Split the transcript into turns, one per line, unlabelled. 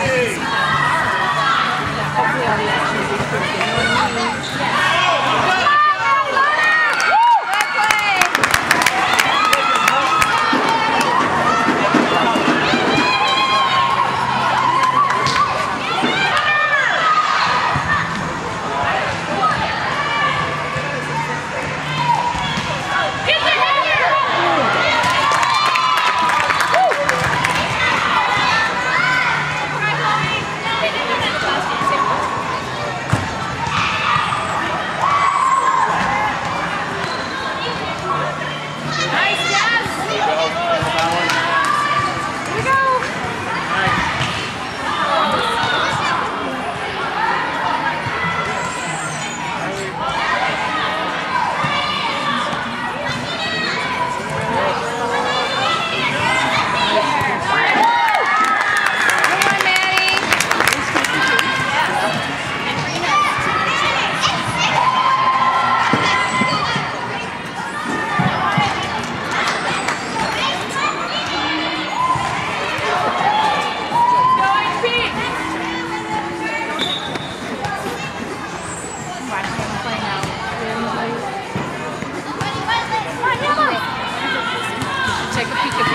Hopefully Take a peek at